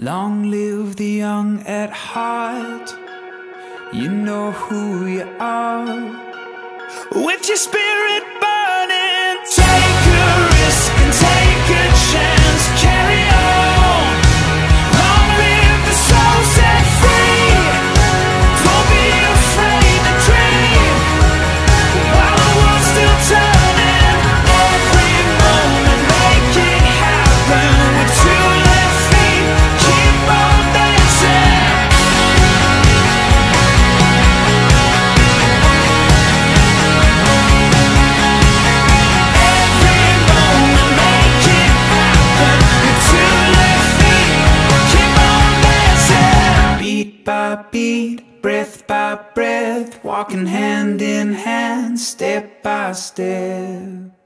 Long live the young at heart. You know who you are. With your spirit by beat, breath by breath, walking hand in hand, step by step.